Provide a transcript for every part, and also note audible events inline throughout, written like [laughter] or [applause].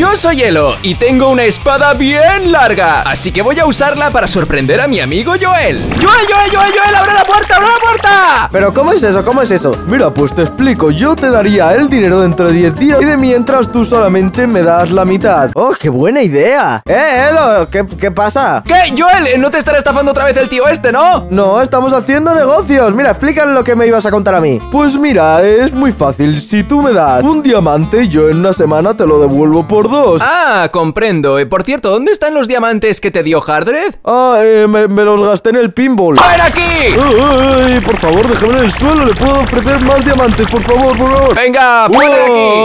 Yo soy Elo y tengo una espada bien larga, así que voy a usarla para sorprender a mi amigo Joel. ¡Joel, Joel, Joel, Joel! ¡Abre la puerta, abre la puerta! Pero ¿cómo es eso? ¿Cómo es eso? Mira, pues te explico. Yo te daría el dinero dentro de 10 días y de mientras tú solamente me das la mitad. ¡Oh, qué buena idea! ¡Eh, Elo! ¿Qué, qué pasa? ¿Qué, Joel? ¿No te estará estafando otra vez el tío este, no? No, estamos haciendo negocios. Mira, explícale lo que me ibas a contar a mí. Pues mira, es muy fácil. Si tú me das un diamante, yo en una semana te lo devuelvo por dos. Ah, comprendo. Eh, Por cierto, ¿dónde están los diamantes que te dio Hardred? Ah, eh, me, me los gasté en el pinball. ¡Ven aquí! Ay, por favor, déjame en el suelo. Le puedo ofrecer más diamantes, por favor, por favor. ¡Venga, fuera de aquí!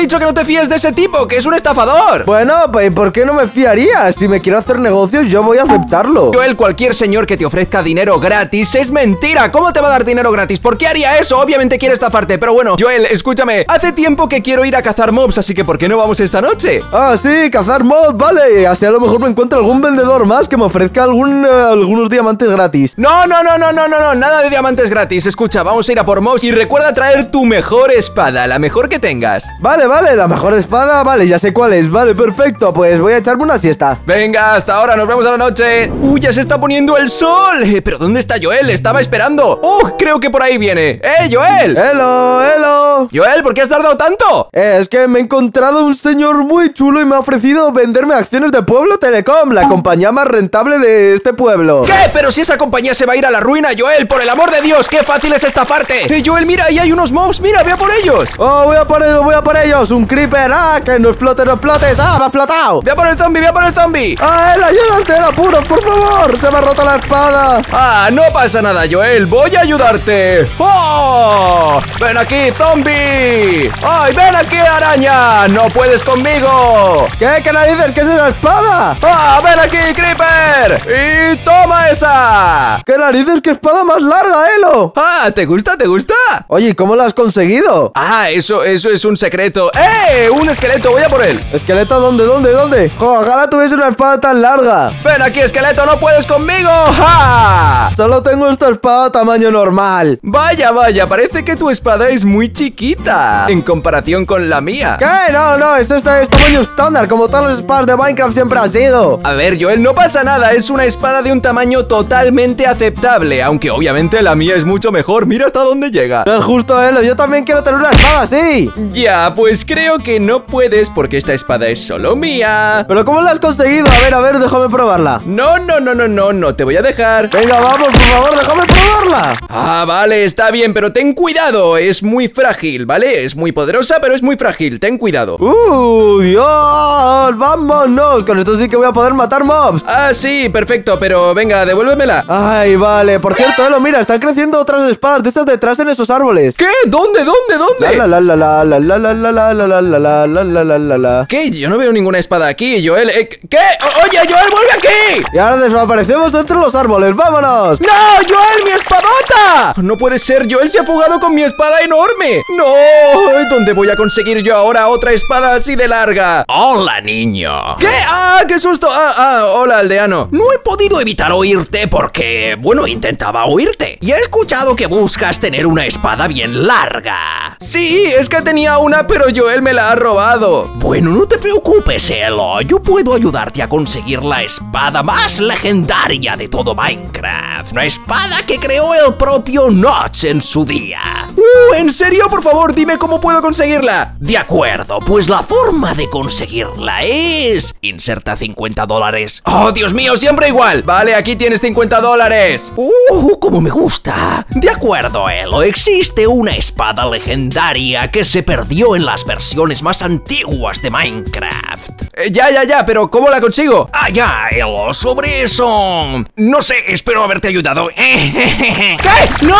Dicho que no te fíes de ese tipo, que es un estafador. Bueno, pues ¿por qué no me fiaría? Si me quiero hacer negocios, yo voy a aceptarlo. Joel, cualquier señor que te ofrezca dinero gratis es mentira. ¿Cómo te va a dar dinero gratis? ¿Por qué haría eso? Obviamente quiere estafarte. Pero bueno, Joel, escúchame. Hace tiempo que quiero ir a cazar mobs, así que ¿por qué no vamos esta noche? Ah, sí, cazar mod, vale. Así a lo mejor me encuentro algún vendedor más que me ofrezca algún, eh, algunos diamantes gratis. No, no, no, no, no, no, no, nada de diamantes gratis. Escucha, vamos a ir a por mobs y recuerda traer tu mejor espada, la mejor que tengas. Vale, vale, la mejor espada, vale, ya sé cuál es. Vale, perfecto, pues voy a echarme una siesta. Venga, hasta ahora, nos vemos a la noche. Uy, ya se está poniendo el sol. Eh, Pero ¿dónde está Joel? Estaba esperando. ¡Uh! Creo que por ahí viene. ¡Eh, Joel! Hello, hello. Joel, ¿por qué has tardado tanto? Eh, es que me he encontrado un señor muy chulo y me ha ofrecido venderme acciones de Pueblo Telecom, la compañía más rentable de este pueblo. ¿Qué? Pero si esa compañía se va a ir a la ruina, Joel, por el amor de Dios, qué fácil es estafarte. Eh, Joel, mira, ahí hay unos mobs, mira, ve a por ellos. Oh, voy a por ellos, voy a por ellos. Un creeper, ah, que no explote, no explotes. Ah, me ha explotado. Ve a por el zombie, ve a por el zombie. Ah, él, ayúdate, el apuro, por favor. Se me ha roto la espada. Ah, no pasa nada, Joel, voy a ayudarte. ¡Oh! ¡Ven aquí, zombie! ¡Ay, ven aquí, araña! ¡No puedes conmigo! ¿Qué? ¿Qué narices? ¿Qué es esa espada? ¡Ah, ven aquí, Creeper! ¡Y toma esa! ¿Qué narices? ¿Qué espada más larga, Elo? ¡Ah, ¿te gusta, te gusta? Oye, ¿y ¿cómo la has conseguido? Ah, eso, eso es un secreto. ¡Eh! ¡Un esqueleto! Voy a por él. ¿Esqueleto dónde, dónde, dónde? Jo, ojalá tuviese una espada tan larga. ¡Ven aquí, esqueleto! ¡No puedes conmigo! ¡Ja! Solo tengo esta espada tamaño normal. Vaya, vaya, parece que tu espada es muy chiquita en comparación con la mía. ¿Qué? No, no, esto está- es tamaño estándar, como todas las espadas de Minecraft siempre han sido. A ver, Joel, no pasa nada, es una espada de un tamaño totalmente aceptable, aunque obviamente la mía es mucho mejor, mira hasta dónde llega. No es justo, Elo, yo también quiero tener una espada así. Ya, pues creo que no puedes porque esta espada es solo mía. ¿Pero cómo la has conseguido? A ver, a ver, déjame probarla. No, no, no, no, no, no te voy a dejar. Venga, vamos, por favor, déjame probarla. Ah, vale, está bien, pero ten cuidado, es muy frágil, ¿vale? Es muy poderosa, pero es muy frágil, ten cuidado. ¡Uh, Dios! ¡Vámonos! Con esto sí que voy a poder matar mobs. Ah, sí, perfecto, pero venga, devuélvemela. Ay, vale. Por cierto, Elo, mira, están creciendo otras espadas de estas detrás en esos árboles. ¿Qué? ¿Dónde? ¿Dónde? ¿Dónde? La la la la la la la la la la la la la la la la la la ¿Qué? Yo no veo ninguna espada aquí, Joel. Eh, ¿Qué? O- Oye, Joel, vuelve aquí. Y ahora desaparecemos entre los árboles, vámonos. ¡No, Joel, mi espadota! No puede ser, Joel se ha fugado con mi espada enorme. ¡No! ¿Dónde voy a conseguir yo ahora otra espada así de larga? Hola, niño. ¿Qué? ¡Ah, qué susto! Ah, ah, hola, aldeano. No he podido evitar oírte porque, bueno, intentaba oírte. Y he escuchado que buscas tener una espada bien larga. Sí, es que tenía una, pero Joel me la ha robado. Bueno, no te preocupes, Elo. Yo puedo ayudarte a conseguir la espada más legendaria de todo Minecraft. Una espada que creó el propio Notch en su día. Uh, ¿en serio? Por favor, dime cómo puedo conseguirla. De acuerdo, pues la forma de conseguirla es... Inserta 50 dólares. Oh, Dios mío, siempre igual. Vale, aquí tienes 50 dólares. Uh, como me gusta. De acuerdo, Elo, existe una espada legendaria que se perdió en las versiones más antiguas de Minecraft. Eh, ya, ya, ya, pero ¿cómo la consigo? Ah, ya, Elo, sobre eso... No sé, espero haberte ayudado. [laughs] ¿Qué? ¡No!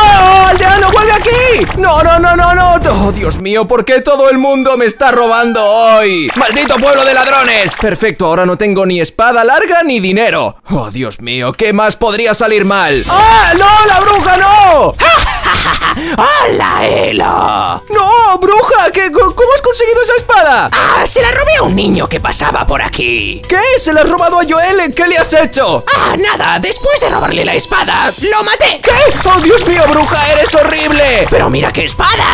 ¡Aldeano, vuelve aquí! ¡No, no, no, no, no! ¡Oh, Dios mío! ¿Por qué todo el mundo me está robando hoy? ¡Maldito pueblo de ladrones! Perfecto, ahora no tengo ni espada larga ni dinero. ¡Oh, Dios mío! ¿Qué más podría salir mal? ¡Ah! ¡No! ¡La bruja no! ¡Hola, Elo! ¡No, bruja! ¿Qué, ¿Cómo has conseguido esa espada? ¡Ah! Se la robé a un niño que pasaba por aquí. ¿Qué? ¿Se la has robado a Joel? ¿Qué le has hecho? Ah, nada. Después de robarle la espada, lo maté. ¿Qué? ¡Oh, Dios mío, bruja! ¡Eres horrible! Pero mira qué espada.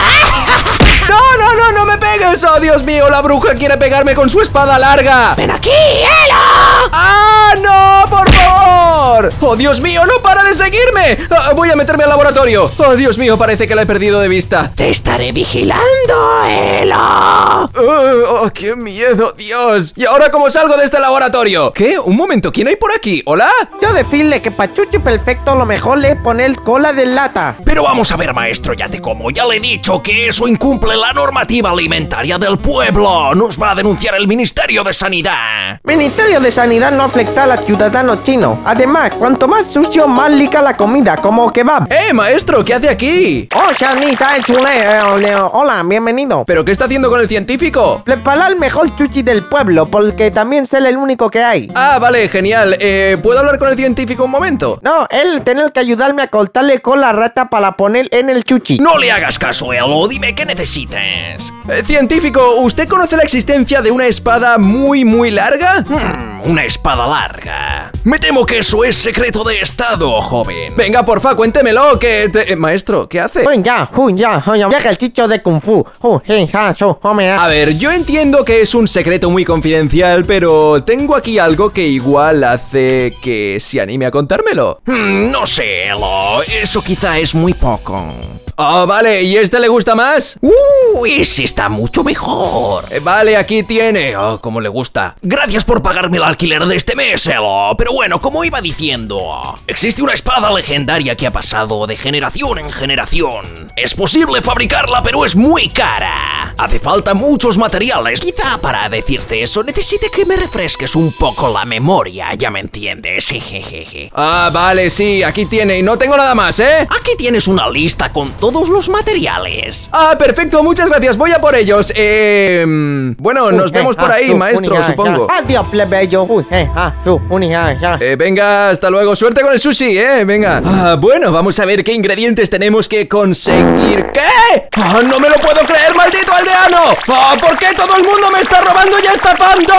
¡No, no, no, no me pegues! ¡Oh, Dios mío! La bruja quiere pegarme con su espada larga. ¡Ven aquí, Elo! ¡Ah, no! ¡Por favor! ¡Oh, Dios mío! ¡No para de seguirme! Ah, voy a meterme al laboratorio. ¡Oh, Dios mío! Parece que la he perdido de vista. Te estaré vigilando, Elo. Oh, oh, ¡Qué miedo, Dios! ¿Y ahora cómo salgo de este laboratorio? ¿Qué? Un momento, ¿quién hay por aquí? ¿Hola? Yo decirle que Pachuchi perfecto lo mejor le es poner cola de lata. Pero vamos a ver, maestro, ya te como. Ya le he dicho que eso incumple la normativa alimentaria del pueblo. Nos va a denunciar el Ministerio de Sanidad. Ministerio de Sanidad no afecta a los ciudadanos chinos. Además, cuanto más sucio, más lica la comida, como kebab. ¡Eh, maestro! ¿Qué hace aquí? Oh, Shanita, chule. Eh, eh, hola, bienvenido. ¿Pero qué está haciendo con el científico? Preparar el mejor chuchi del pueblo, porque también sé el único que hay. Ah, vale, genial. Eh, ¿Puedo hablar con el científico un momento? No, él tiene que ayudarme a cortarle con la rata para poner en el chuchi. No le hagas caso, Elo. Dime qué necesitas. Eh, científico, ¿usted conoce la existencia de una espada muy, muy larga? Hmm, una espada larga. Me temo que eso es secreto de estado, joven. Venga, porfa, cuéntemelo, que... te- eh, maestro, ¿qué hace? Ya, ya, ya. De kung fu. A ver, yo entiendo que es un secreto muy confidencial, pero tengo aquí algo que igual hace que se anime a contármelo. Hmm, no sé, Elo. Eso quizá es muy poco. Ah, vale, ¿y este le gusta más? ¡Uh! Ese está mucho mejor. Eh, vale, aquí tiene. Oh, como le gusta. Gracias por pagarme el alquiler de este mes, Elo. Pero bueno, como iba diciendo, existe una espada legendaria que ha pasado de generación en generación. Es posible fabricarla, pero es muy cara. Hace falta muchos materiales. Quizá para decirte eso necesite que me refresques un poco la memoria, ya me entiendes. Jejeje. [laughs] Ah, vale, sí, aquí tiene. Y no tengo nada más, ¿eh? Aquí tienes una lista con todos los materiales. Ah, perfecto, muchas gracias, voy a por ellos. Eh, bueno, nos vemos por ahí, maestro, supongo. Adiós, plebeyo. Uy, eh, ah, su, uni, ah, ya. Eh, venga, hasta luego. Suerte con el sushi, ¿eh? Venga. Ah, bueno, vamos a ver qué ingredientes tenemos que conseguir. ¿Qué? Ah, no me lo puedo creer, maldito aldeano. Ah, ¿Por qué todo el mundo me está robando y estafando?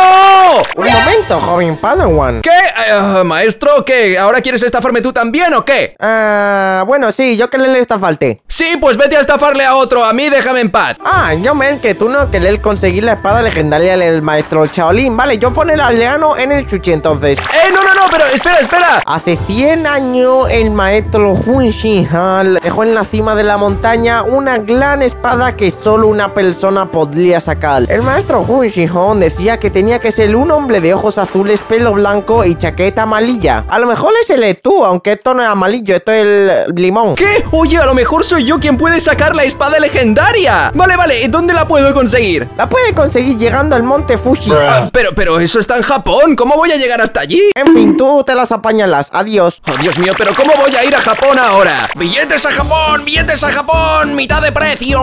Un momento, joven Padawan. ¿Qué? Ah, maestro, ¿qué? ¿Ahora quieres estafarme tú también o qué? Ah, bueno, sí, yo que le esta falte. Sí, pues vete a estafarle a otro. A mí déjame en paz. Ah, yo men, que tú no querés conseguir la espada legendaria del maestro Shaolin. Vale, yo pone el aldeano en el chuchi entonces. ¡Eh, no, no, no! Pero espera, espera. Hace 100 años el maestro Hun Shihan dejó en la cima de la montaña una gran espada que solo una persona podría sacar. El maestro Hun Shihan decía que tenía que ser un hombre de ojos azules, pelo blanco y chaqueta amarilla. A lo mejor es el tú, aunque esto no es amarillo, esto es el limón. ¿Qué? Oye, a lo mejor soy yo quien puede sacar la espada legendaria. Vale, vale, ¿dónde la puedo conseguir? La puede conseguir llegando al monte Fushi. Ah, pero, pero eso está en Japón. ¿Cómo voy a llegar hasta allí? En fin, tú te las apañalas. Adiós. Oh, Dios mío, pero ¿cómo voy a ir a Japón ahora? ¡Billetes a Japón! ¡Billetes a Japón! ¡Mitad de precio!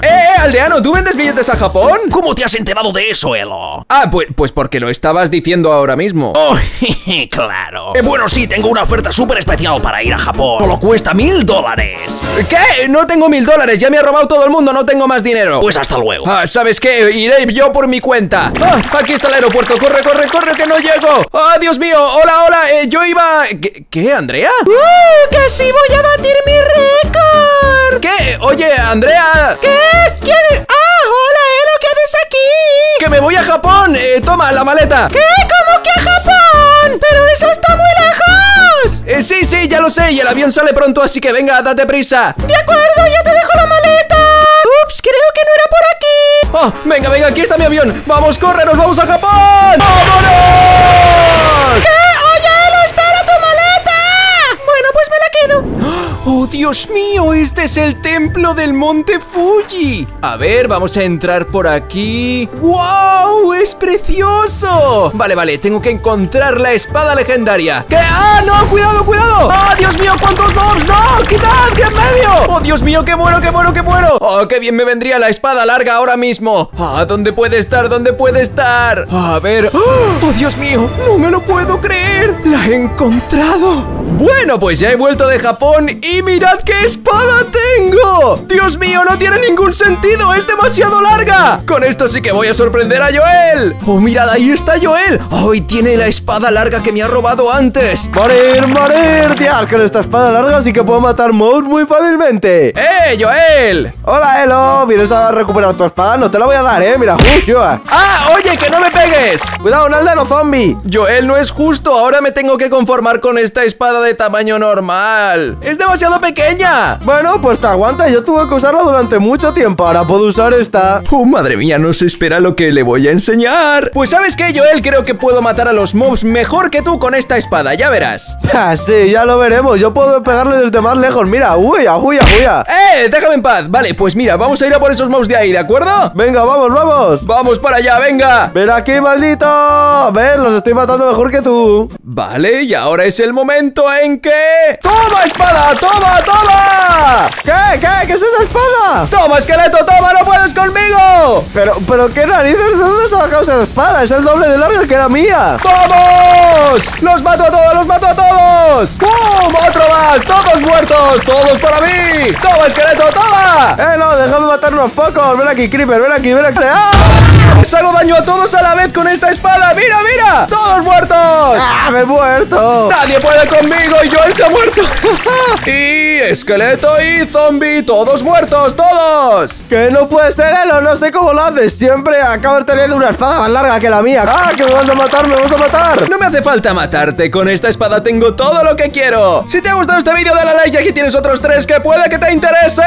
¡Eh, eh, aldeano! ¿Tú vendes billetes a Japón? ¿Cómo te has enterado de eso, Elo? Ah, pues, pues porque lo estabas diciendo ahora mismo. [laughs] Oh, jeje, claro. Eh, bueno, sí, tengo una oferta súper especial para ir a Japón. Solo cuesta mil dólares. ¿Qué? No tengo mil dólares, ya me ha robado todo el mundo, no tengo más dinero. Pues hasta luego. Ah, ¿sabes qué? Iré yo por mi cuenta. Ah, aquí está el aeropuerto. Corre, corre, corre, que no llego. Ah, Dios mío. Hola, hola. Eh, yo iba. ¿Qué, qué, Andrea? ¡Uh! ¡Casi voy a batir mi récord! ¿Qué? Oye, Andrea. ¿Qué? ¿Quieres? ¡Ah! ¡Hola, Elo! ¿Qué haces aquí? Que me voy a Japón. Eh, toma la maleta. ¿Qué? ¿Cómo que a Japón? ¡Pero eso está muy lejos! Eh, sí, sí, ya lo sé. Y el avión sale pronto, así que venga, date prisa. De acuerdo, ya te dejo la maleta. Ups, creo que no era por aquí. Oh, venga, venga, aquí está mi avión. Vamos, corre, nos vamos a Japón. ¡Vámonos! ¿Qué? Oye, Elo, espera tu maleta. Bueno, pues me la quedo. ¡Oh, Dios mío! Este es el templo del monte Fuji. A ver, vamos a entrar por aquí. ¡Wow! ¡Es precioso! Vale, vale, tengo que encontrar la espada legendaria. ¿Qué? ¡Ah, no! ¡Cuidado, cuidado! ¡Ah, Dios mío! ¿Cuántos mobs? ¡No! ¡Quitad! ¡Que en medio! ¡Oh, Dios mío! ¡Qué bueno, qué bueno, qué bueno! ¡Oh, qué bien me vendría la espada larga ahora mismo! ¡Ah, ¿dónde puede estar? ¿Dónde puede estar? A ver... ¡Oh, Dios mío! ¡No me lo puedo creer! ¡La he encontrado! Bueno, pues ya he vuelto de Japón y qué espada espada ¡Dios mío, no tiene ningún sentido! ¡Es demasiado larga! Con esto sí que voy a sorprender a Joel. ¡Oh, mirad, ahí está Joel! ¡Oh, y tiene la espada larga que me ha robado antes! ¡Morir, morir! Dios, con esta espada larga sí que puedo matar mobs muy fácilmente. ¡Eh, Joel! Hola, Elo. ¿Vienes a recuperar tu espada? No te la voy a dar, eh. Mira, ¡Uy, ¡Ah, oye, que no me pegues! Cuidado, un aldeno zombie. Joel, no es justo. Ahora me tengo que conformar con esta espada de tamaño normal. ¡Es demasiado pequeña! Bueno, pues te aguanta. Yo tuve que usarla durante mucho tiempo. Ahora puedo usar esta. ¡Oh, madre mía! No se espera lo que le voy a enseñar. Pues ¿sabes qué, Joel? Creo que puedo matar a los mobs mejor que tú con esta espada. Ya verás. [laughs] Ah, sí, ya lo veremos. Yo puedo pegarle desde más lejos. Mira, uy, ajuy, ajuy. ¡Eh! Déjame en paz. Vale, pues mira, vamos a ir a por esos mobs de ahí, ¿de acuerdo? Venga, vamos, vamos. Vamos para allá, venga. Ven aquí, maldito. Ven, los estoy matando mejor que tú. Vale, y ahora es el momento en que... ¡Toma, espada! ¡Toma, toma! ¿Qué? ¿Qué? ¿Qué es esa espada? ¡Toma, esqueleto! ¡Toma! ¡No puedes conmigo! Pero, pero, ¿qué narices? ¿De dónde has sacado esa espada? Es el doble de larga que la mía. ¡Vamos! ¡Los mato a todos! ¡Los mato a todos! ¡Pum! ¡Otro más! ¡Todos muertos! ¡Todos para mí! ¡Toma, esqueleto! ¡Toma! ¡Eh, no! ¡Déjame matar unos pocos! ¡Ven aquí, Creeper! ¡Ven aquí! ¡Ven aquí! ¡Ah! ¡Les hago daño a todos a la vez con esta espada! ¡Mira, mira! ¡Todos muertos! ¡Ah, me he muerto! ¡Nadie puede conmigo! ¡Y Joel se ha muerto! [laughs] y esqueleto y zombie, todos muertos, todos. Que no puede ser, Elo, no sé cómo lo haces. Siempre acabas teniendo una espada más larga que la mía. ¡Ah, que me vas a matar, me vas a matar! No me hace falta matarte, con esta espada tengo todo lo que quiero. Si te ha gustado este vídeo, dale a like y aquí tienes otros tres que puede que te interesen.